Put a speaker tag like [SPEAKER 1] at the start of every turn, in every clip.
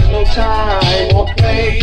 [SPEAKER 1] time or place.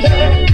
[SPEAKER 2] Yeah.